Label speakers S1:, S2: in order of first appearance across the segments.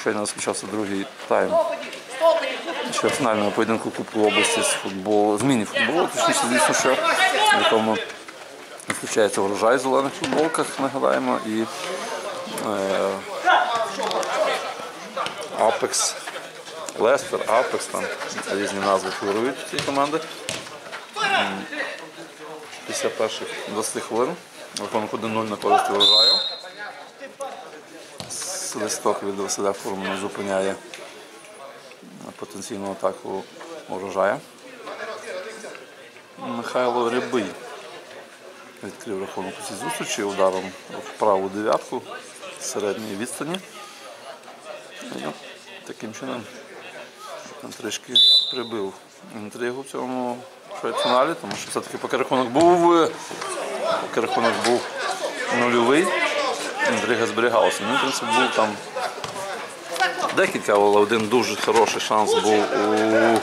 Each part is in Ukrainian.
S1: щойно розпочався другий тайм чвертьфінального поєдинку Кубку області з футболу, з міні-футболу, точніше, звісно, що в якому включається врожай в зелених футболках, нагадаємо, і е, Апекс, Лестер, Апекс, там різні назви фігурують цієї команди. Після перших 20 хвилин рахунок 1-0 на користь врожаю. Свисток від Василя Фурмана зупиняє потенційну атаку урожая. Михайло Рябий відкрив рахунок у цій зустрічі ударом в праву дев'ятку з середньої відстані. І таким чином трішки прибив інтригу в цьому фіналі, тому що все-таки поки рахунок був, поки рахунок був нульовий, інтрига зберігалася. Ну, в принципі, був там декілька, але один дуже хороший шанс був у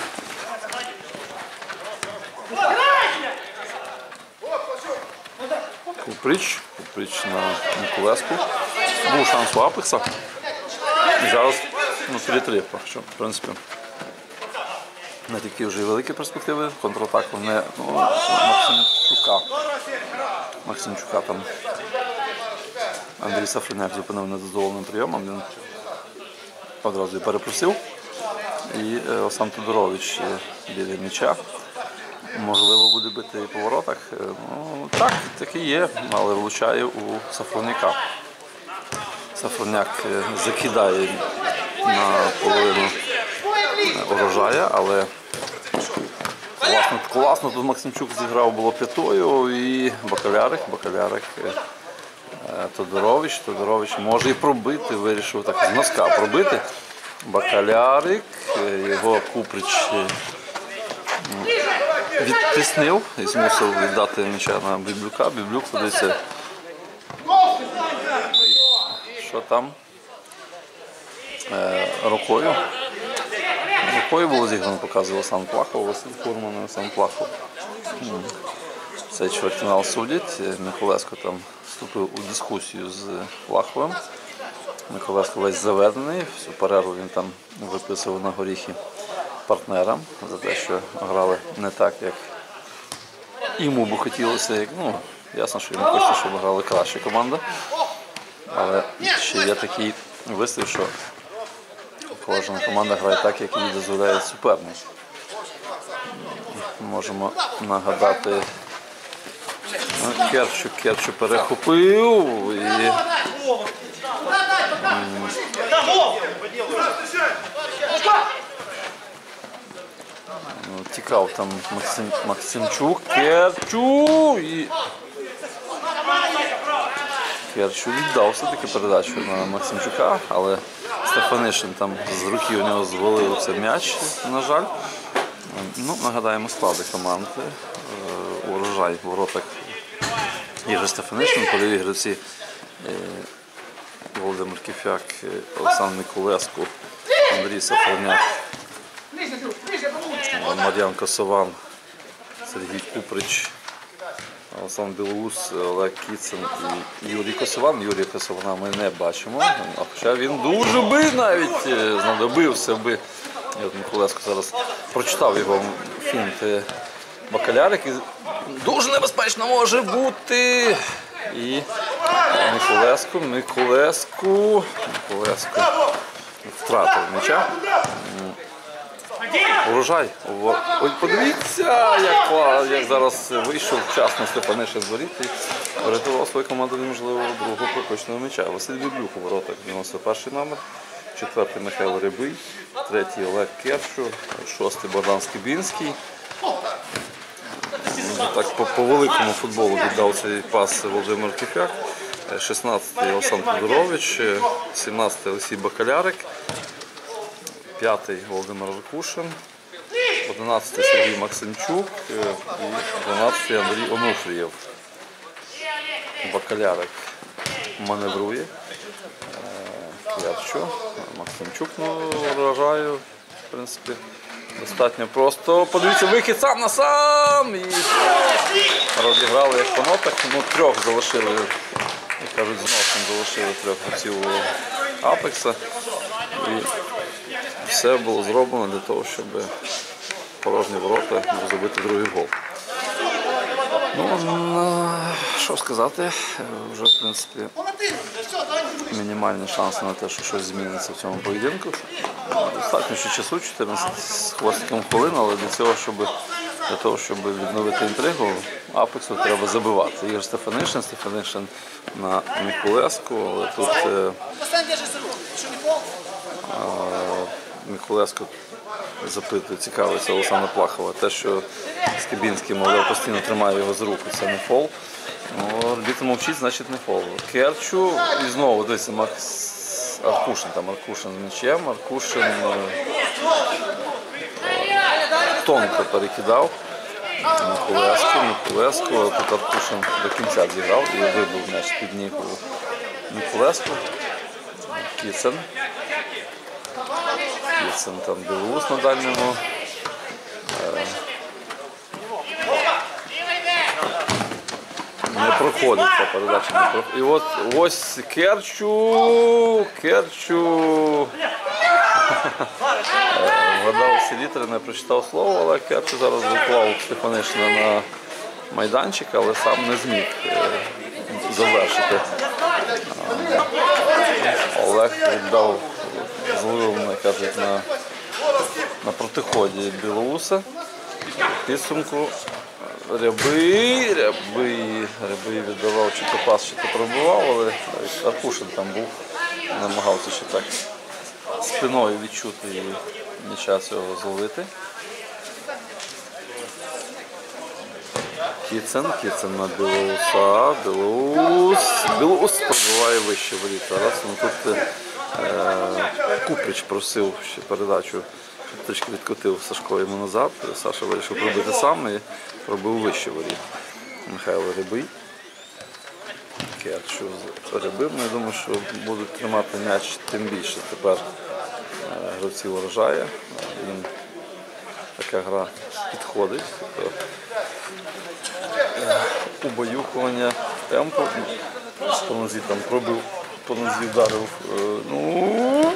S1: Куприч, Куприч на Миколеску. Був шанс у Апекса. І зараз ну, 3-3. Що, в принципі, не такі вже великі перспективи. Контратаку не ну, Максимчука. Максимчука там Андрій Сафриняк зупинив недозволеним прийомом. Він одразу і перепросив. І е, Олександр Тодорович біля м'яча. Можливо, буде бити і по воротах. Е, Ну, так, так і є, але влучає у Сафроняка. Сафроняк е, закидає на половину урожая, але класно, класно тут Максимчук зіграв було п'ятою і Бакалярик, Бакалярик. Тодорович, Тодорович може і пробити, вирішив так з носка пробити. Бакалярик, е, його Куприч е, відтиснив і змусив віддати м'яча на Біблюка. Біблюк подивиться, що там е, рукою. Рукою було зіграно, показував Сан Плахов, Василь Фурман і Сан Плахов. Цей чвертьфінал судять. Миколеско там вступив у дискусію з Плаховим. Миколеско весь заведений, всю перерву він там виписував на горіхи партнерам за те, що грали не так, як йому би хотілося. Як, ну, ясно, що йому хочеться, щоб грали краще команда. Але ще є такий вислів, що кожна команда грає так, як їй дозволяє суперник. Можемо нагадати. Ну, Керчу, перехопив і Ну, Тікав там Максим, Максимчук, Керчу і. Керчу віддав все-таки передачу на Максимчука, але Стефанишин там з руки у нього звалився м'яч, на жаль. Ну, нагадаємо склади команди. Е, Урожай в воротах Ігор Стефанишин, польові гравці е, Володимир Кіфяк, е, Олександр Миколеску, Андрій Сафроняк, Мар'ян Косован, Сергій Куприч, Олександр Білоус, Олег Кіцин і Юрій Косован. Юрія Косована ми не бачимо, хоча він дуже би навіть е, знадобився би. Миколеско зараз прочитав його фінт Бакалярик. Дуже небезпечно може бути. І Миколеску, Миколеску, Миколеску втратив м'яча. Урожай. Ой, подивіться, як, як зараз вийшов вчасно Степанишин з воріт і врятував свою команду неможливо другого пропущеного м'яча. Василь Біблюк у воротах 91 номер, четвертий Михайло Рябий, третій Олег Керчу, шостий Богдан Скибінський. Так по, по великому футболу віддав цей пас Володимир Кіфяк. 16-й Олександр Тодорович, 17-й Олексій Бакалярик, 5-й Володимир Ракушин, 11-й Сергій Максимчук е, і 12-й Андрій Онуфрієв. Бакалярик маневрує. Ярчо, Максимчук ну, вражаю, в принципі, достатньо просто. Подивіться, вихід сам на сам і розіграли як по нотах. Ну, трьох залишили, як кажуть, зносом залишили трьох гравців Апекса. І все було зроблено для того, щоб порожні ворота забити другий гол. Ну, що сказати, е, вже в принципі мінімальні шанси на те, що щось зміниться в цьому поєдинку. Достатньо ще часу, 14 з хвостиком хвилин, але для цього, щоб для того, щоб відновити інтригу, Апексу треба забивати. Ігор Стефанишин, Стефанишин на Миколеску, але тут е, запитує, цікавиться Олександра Плахова. Те, що Скибінський, мовляв, постійно тримає його з руку, це не фол. Ну, арбітр мовчить, значить не фол. Керчу і знову дивіться, Аркушин, там Аркушин з м'ячем, Аркушин е, тонко перекидав. Миколеско, Миколеско, тут Аркушин до кінця зіграв і вибив м'яч під ніг у Миколеско. Кіцен. Кіцен там Білоус на дальньому. Е, Не проходить. Не проходить. І от ось Керчу, Керчу. Е, Вгадав всі літери, не прочитав слово, але Керчу зараз виклав Стефанишина на майданчик, але сам не зміг е, завершити. Олег віддав мене кажуть, на, на протиході Білоуса. Підсумку Рябий, Рябий, Рябий віддавав чи то пас, чи то пробував, але Аркушин там був, намагався ще так спиною відчути і м'яча цього зловити. Кіцен, Кіцен на Білоуса, Білоус, Білоус пробиває вище воріт. Зараз ну, тут е, Куприч просив ще передачу, трішки відкотив Сашко йому назад. Саша вирішив пробити сам і пробив вище воріт. Михайло Рябий. Керчу Рябим. Ну, Я думаю, що будуть тримати м'яч тим більше тепер е, гравці урожає. Їм така гра підходить. Тобто убаюкування темпу. По там пробив, по нозі вдарив. е, Ну,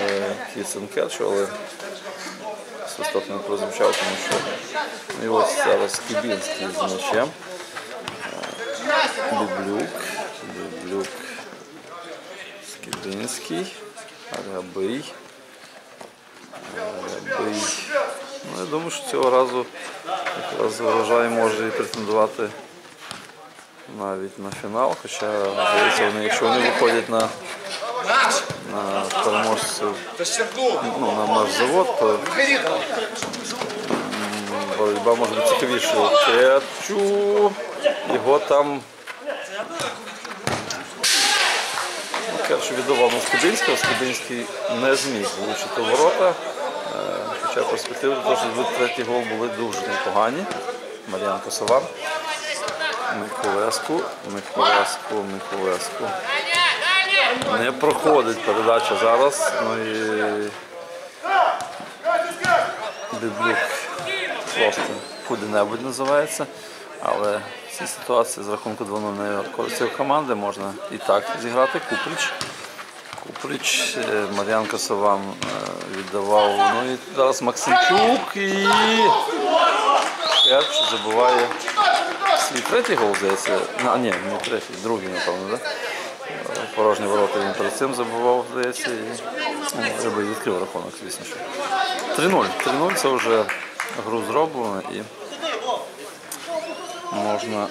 S1: е, Кіцен але свисток не прозвучав, тому що і ось зараз Кібінський з м'ячем. Е, Біблюк, Біблюк, Скибінський, Рябий. Рябий. Ну, я думаю, що цього разу якраз врожай може і претендувати навіть на фінал. Хоча, здається, вони, якщо вони виходять на, на переможців ну, на наш завод, то боротьба може бути цікавішою. Керчу, його там. Ну, Керчу віддавав на Скибинського, Скибинський не зміг влучити ворота. Е, Хоча перспективи того, що третій гол були дуже непогані. Мар'ян Косовар. Миколеску, Миколеску, Миколеску. Не проходить передача зараз. Ну і Біблюк просто куди-небудь називається. Але в цій ситуації з рахунку 2-0 не команди можна і так зіграти. Куприч. Куприч, е, Мар'ян Косован е, віддавав. Ну і зараз Максимчук і Керч забуває свій третій гол, здається. А ні, не третій, другий, напевно, так? Порожні ворота він перед цим забував, здається, і ну, Рибий відкрив рахунок, звісно. що. 3-0. 3-0 це вже гру зроблено і можна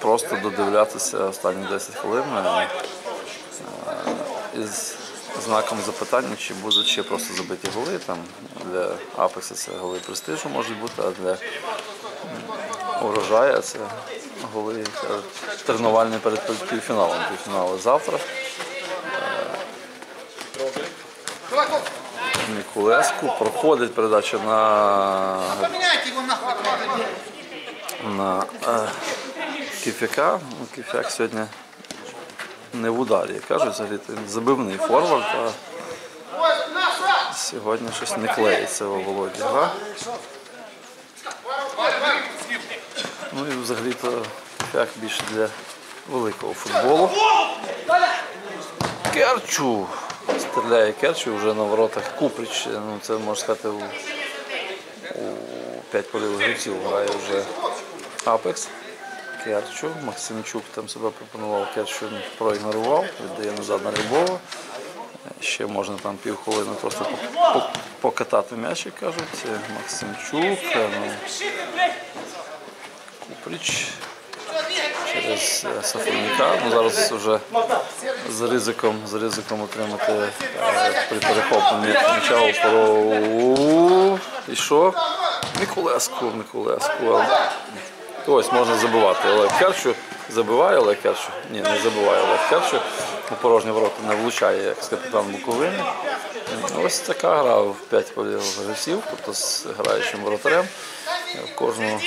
S1: просто додивлятися останні 10 хвилин е, із знаком запитання, чи будуть ще просто забиті голи. Там для Апекса це голи престижу можуть бути, а для м, урожая це голи тренувальні перед півфіналом. Півфінали завтра. Мікулеску проходить передача на на е, Кіфяка. Ну, Кіфяк сьогодні не в ударі. Кажуть, взагалі забивний форвард, а сьогодні щось не клеїться у Володі гра. Ну і взагалі-то Кіфяк більше для великого футболу. Керчу. Стріляє Керчу вже на воротах Куприч. Ну, це можна сказати у, у 5 полів гравців грає вже Апекс. Керчу. Максимчук там себе пропонував, Керчу проігнорував, віддає назад на Рябова. Ще можна там півхвилини просто по- по- покатати м'яч, кажуть. Максимчук, е, ну, Куприч через е, Ну, зараз вже з ризиком, з ризиком отримати е, при перехопленні м'яча у. І що? Миколеску, Миколеску. Ось можна забивати. Олег Керчу забиває Олег Керчу. Ні, не забиває Олег Керчу. У порожні ворота не влучає, як з капітан Буковини. Ось така гра в 5 полів тобто з граючим воротарем. Кожну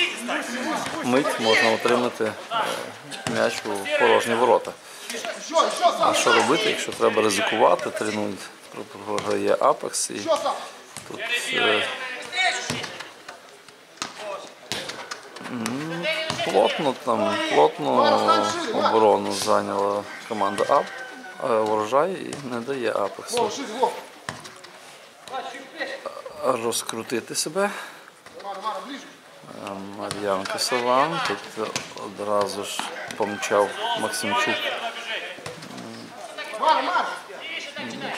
S1: мить можна отримати е, м'яч у порожні ворота. А що робити, якщо треба ризикувати? 3-0 програє Апекс і тут е, плотно там плотно оборону зайняла команда АП. е, Урожай і не дає Апексу розкрутити себе. Е, Мар'ян Косован. Тут одразу ж помчав Максимчук.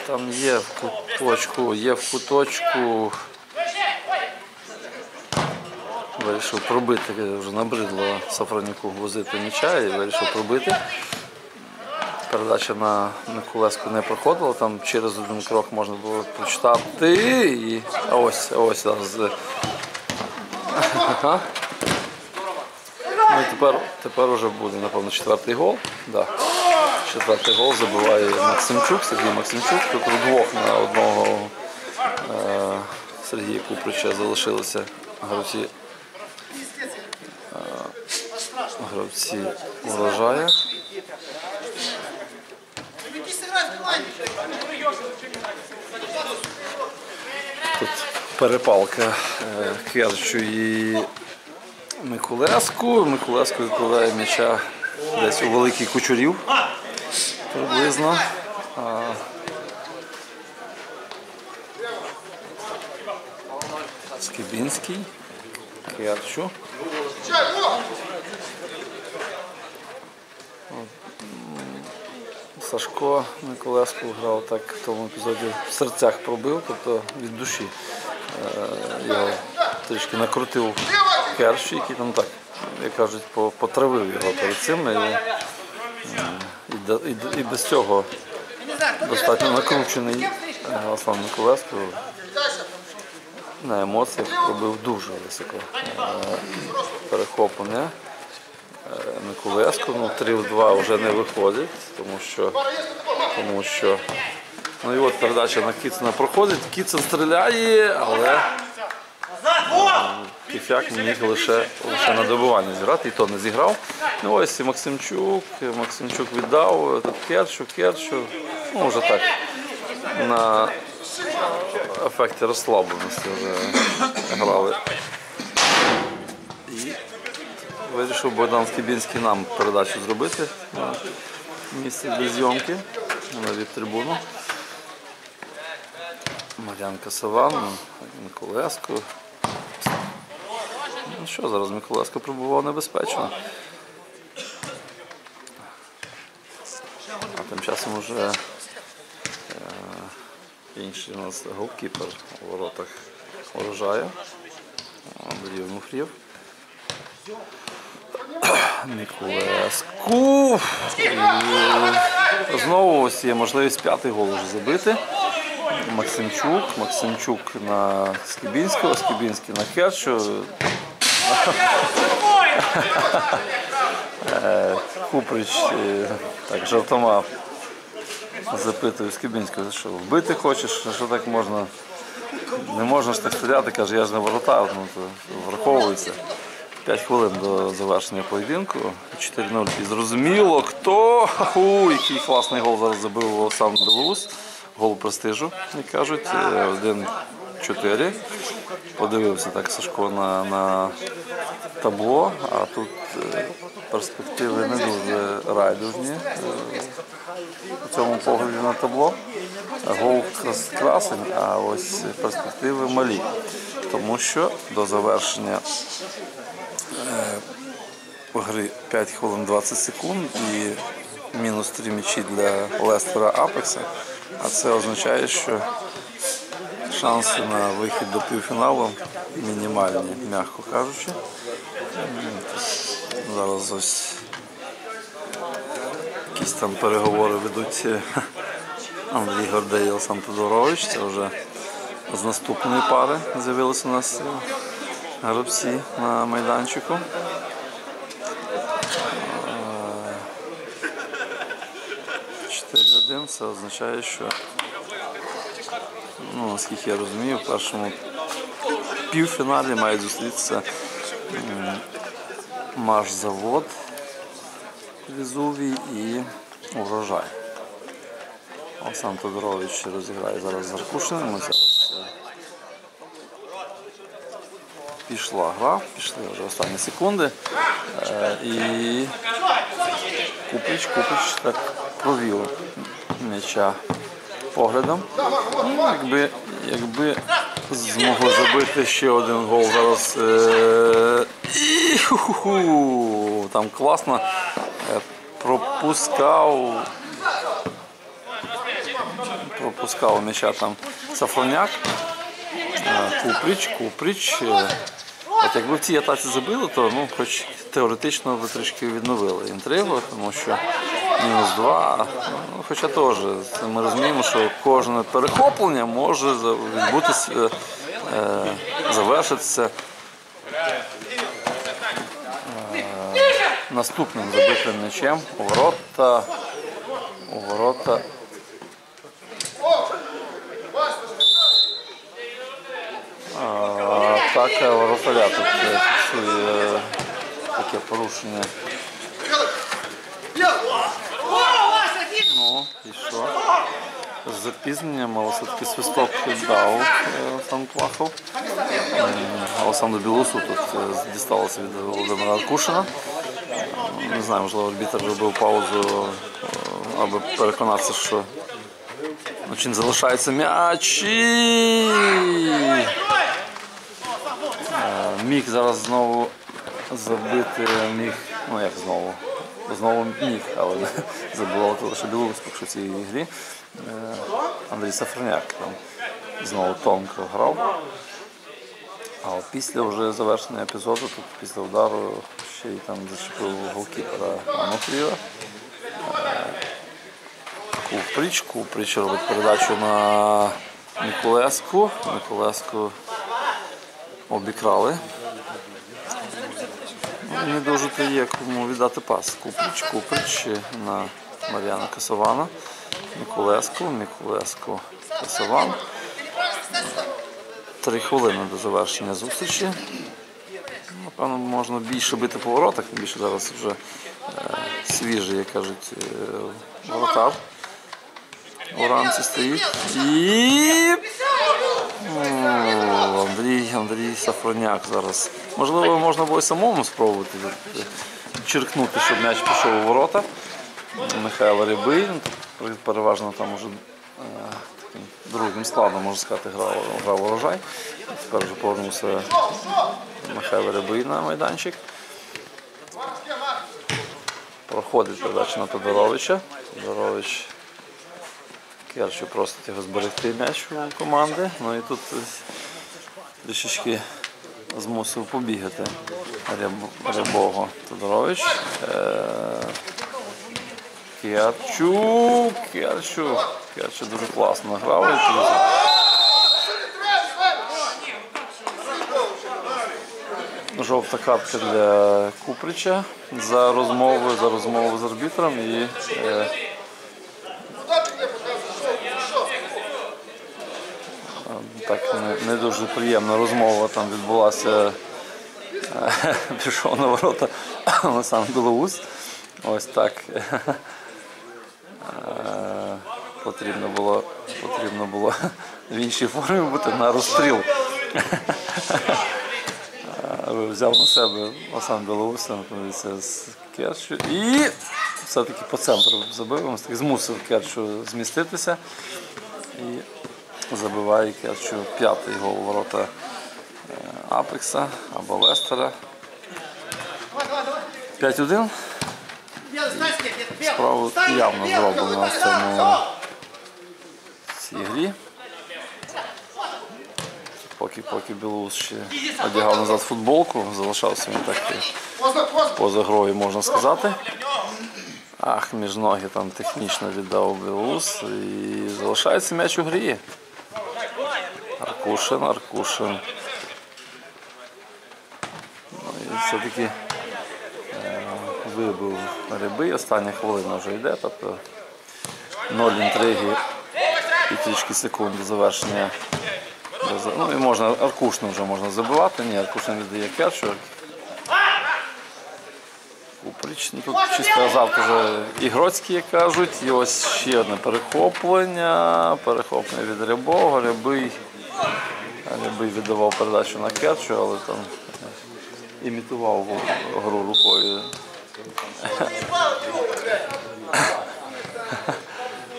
S1: Там є в куточку, є в куточку. Вирішив пробити, вже набридло Сафроніку возити м'яча і вирішив пробити. Передача на Миколеску не проходила, там через один крок можна було прочитати. І а ось, ось зараз. Ну тепер, тепер вже буде, напевно, четвертий гол. Да. Четвертий гол забиває Максимчук, Сергій Максимчук. Тут вдвох на одного е, Сергія Куприча залишилися гравці, е, гравці урожая.
S2: Иди сыграй в команде.
S1: Тут перепалка е, Керчу і Миколеску. Миколеску відкладає м'яча десь у великий кучурів приблизно. Скибінський, Керчу. Сашко Миколеску грав так в тому епізоді в серцях пробив, тобто від душі. Його трішки накрутив керш, який там так, як кажуть, по- потравив його перед цим. І, і, і, і без цього достатньо накручений е, Руслан Миколеску на емоціях пробив дуже високо. Е, Перехоплення. Е, Миколеску, ну 3 в 2 вже не виходить, тому що, тому що ну і от передача на Кіцина проходить, Кіцин стріляє, але Кіфяк міг лише, лише на добивання зіграти, і то не зіграв. Ну ось і Максимчук, Максимчук віддав, тут Керчу, Керчу, ну вже так, на ефекті розслабленості вже грали. І Вирішив Богдан Скібінський нам передачу зробити на місце для зйомки на віп-трибуну. Мар'янка Саван, Миколеско. Ну що, зараз Миколеско пробував небезпечно. А тим часом вже е, інший у нас голкіпер у воротах урожаю. Андрій Онуфрів. Миколеску. І знову ось є можливість п'ятий гол вже забити. Максимчук, Максимчук на Скібінського, Скібінський на Керчу. Е, Куприч е, так жартома запитує Скібінського, що вбити хочеш, що так можна. Не можна ж так стріляти, каже, я ж не воротар, ну то враховується. 5 хвилин до завершення поєдинку. 4-0. І зрозуміло, хто. Ху, який класний гол зараз забив Олександр Білоус. Гол престижу, як кажуть. Е, 1-4. Подивився так Сашко на, на табло, а тут е, перспективи не дуже райдужні. Е, у цьому погляді на табло гол красень, а ось перспективи малі. Тому що до завершення е, гри 5 хвилин 20 секунд і мінус 3 м'ячі для Лестера Апекса. А це означає, що шанси на вихід до півфіналу мінімальні, м'яко кажучи. Зараз ось якісь там переговори ведуть е, Андрій Гордей і Олександр. Це вже з наступної пари з'явилися у нас е, гравці на майданчику. Е, 4-1 це означає, що ну, наскільки я розумію, в першому півфіналі мають зустрітися Машзавод Візувій і Урожай. Олександр Тодорович розіграє зараз з Аркушиним. Пішла гра, пішли вже останні секунди. Е, І Купич, Купич так провів м'яча поглядом. Якби, якби змогли забити ще один гол зараз. Е, і ху-ху-ху, там класно е, пропускав. Пропускав м'яча там Сафроняк. Е, Купріч, Купріч. От якби в цій атаці забили, то ну, хоч теоретично ви трішки відновили інтригу, тому що мінус два. Ну, хоча теж ми розуміємо, що кожне перехоплення може відбутися, е, е, завершитися е, наступним забитим м'ячем у ворота. У ворота атака воротаря тут фіксує таке порушення. Ну, і що? З запізненням, але все-таки свисток дав е, Олександр Плахов. М, Олександру Білусу тут е, дісталося від Володимира Аркушина. Е, Не знаю, можливо, арбітр робив паузу, е, аби переконатися, що ну, залишається м'яч. І... Е, Міг зараз знову забити міг, ну як знову, знову міг, але забував лише Білорус, поки що в цій грі. Е, Андрій Сафроняк там знову тонко грав. А після вже завершення епізоду, тут після удару ще й там зачепив голкіпера Ануфрієва. Куприч, Куприч робить передачу на Миколеску. Миколеску обікрали. Не дуже то є кому віддати пас. Куприч, Куприч на Мар'яна Касована. Миколеску, Миколеску, Касован. Три хвилини до завершення зустрічі. Напевно, можна більше бити по воротах, тим більше зараз вже е, свіжий, як кажуть, е, воротар. У рамці стоїть. І Андрій, Андрій Сафроняк зараз. Можливо, можна було і самому спробувати е, черкнути, щоб м'яч пішов у ворота. Михайло Рябий, переважно там уже е, таким другим складом, можна сказати, грав, грав урожай. Тепер вже повернувся Михайло Рябий на майданчик. Проходить передача на Тодоровича. Тодорович Керчу просить його зберегти м'яч у команди. Ну і тут ось трішечки змусив побігати Ряб- Рябого Тодорович. Е, Керчу, Керчу. Керчу дуже класно грав. Жовта картка для Куприча за розмову, за розмову з арбітром і е, так не, дуже приємна розмова там відбулася. Пішов на ворота Олександр Білоус. Ось так. Е, Потрібно було, потрібно було в іншій формі бути на розстріл. Е, Взяв на себе Олександр Білоус, з Керчу. І все-таки по центру забив, змусив Керчу зміститися забиває Керчу п'ятий гол у ворота е, Апекса або Лестера. 5-1.
S2: Белый, ставь себе, белый, белый.
S1: Справу
S2: Ставь,
S1: явно
S2: белый,
S1: зроблено
S2: белый,
S1: в
S2: да,
S1: цьому
S2: да,
S1: в цій грі. Поки, поки Білоус ще одягав назад футболку, залишався він так і
S2: да. Поздно, поздно.
S1: поза грою, можна сказати. Ах, між ноги там технічно віддав Білоус і залишається м'яч у грі. Аркушин, Аркушин. Ну і все-таки е, вибив ряби. Остання хвилина вже йде, тобто ноль інтриги і трішки секунд до завершення. Ну і можна Аркушну вже можна забивати. Ні, Аркушин віддає керчу. Куприч. Ну, тут чисто азарт уже ігроцький, як кажуть. І ось ще одне перехоплення. Перехоплення від Рябого. Рябий, Рябий віддавав передачу на Керчу, але там імітував гру рукою.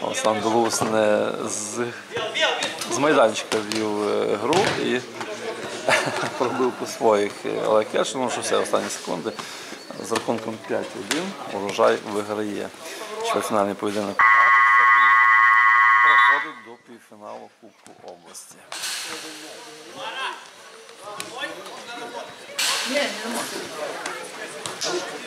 S1: Олександр Білоус не з, з майданчика вів е, гру і пробив по своїх е, але Керч, ну що все, останні секунди. З рахунком 5-1 урожай виграє чвертьфінальний поєдинок. Проходить до півфіналу Кубку області.
S2: Не, не может.